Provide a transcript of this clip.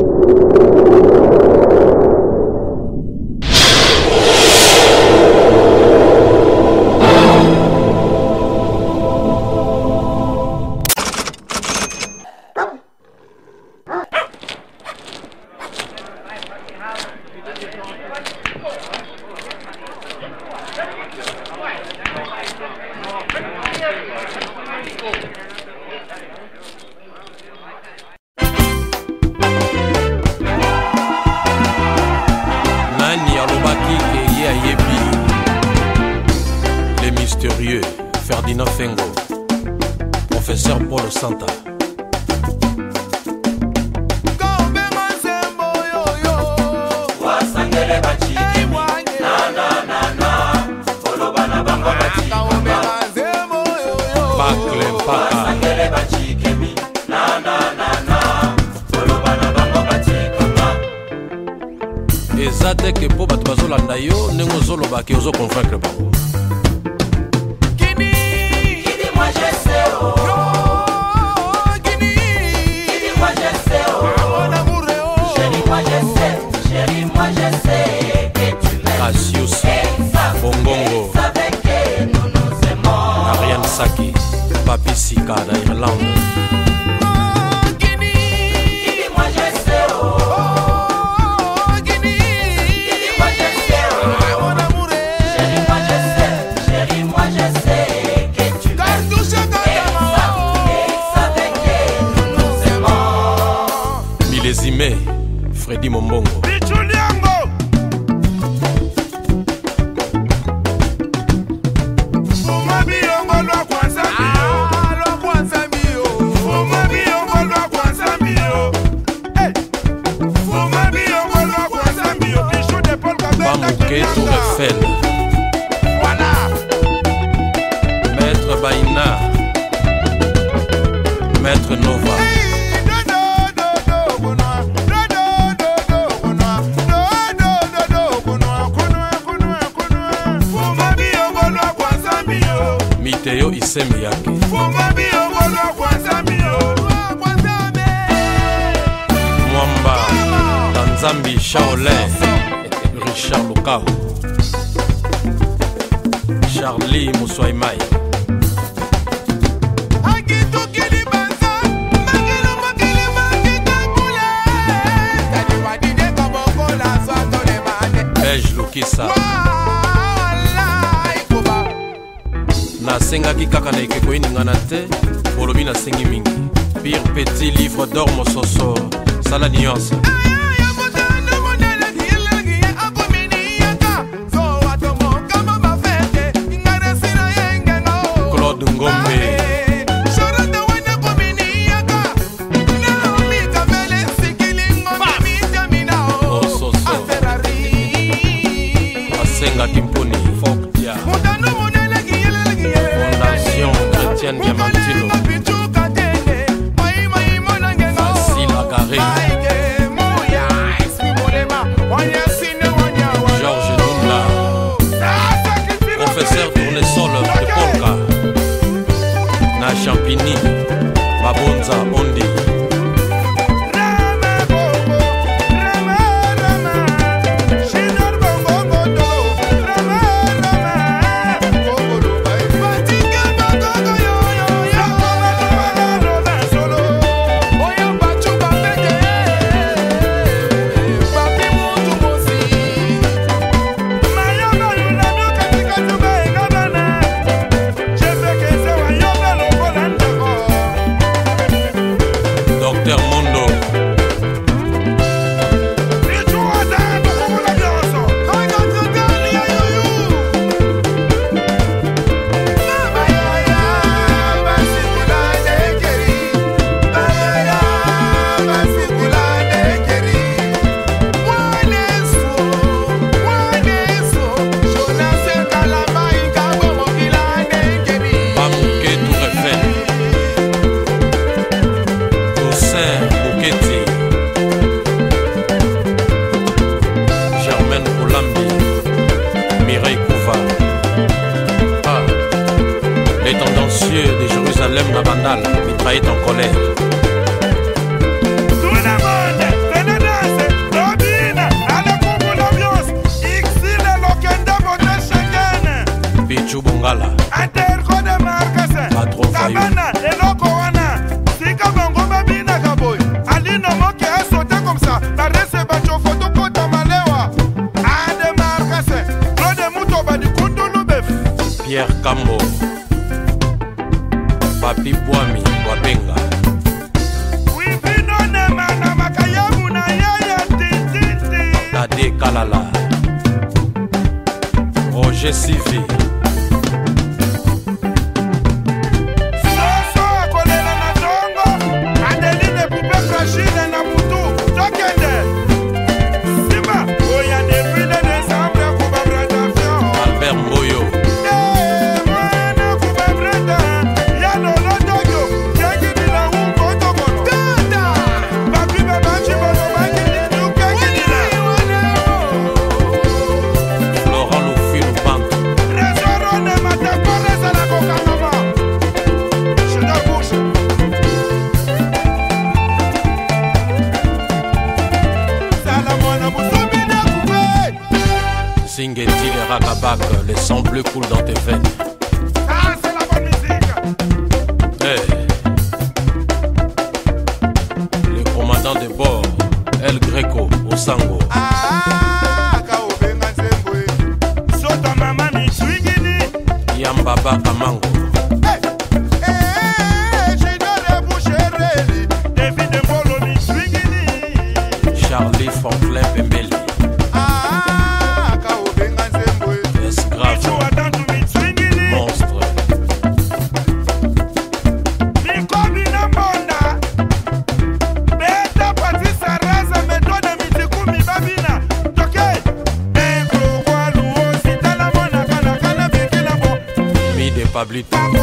you nani alobaki ke ye ayebi le mystérieux ferdinand fengo professeur paul santa obaki ozo convaincre bango Cassius Bongongo Ariane Saki Papi Sika d'Irlande résumé freddy mombongo isemi yake mwamba na nzambi charolin richard lukao charli moswaimai Luquissa. Wow! nasengaki kaka na ekeko eningana te bolobi nasengi mingi pire petit livre dor mososo sala nuance Kabanga Bandal, mitraillette en colère. Bichu Bongala, Interco de Marques, Patron Fayou. Gessivi. coule dans tes veines. Pablito.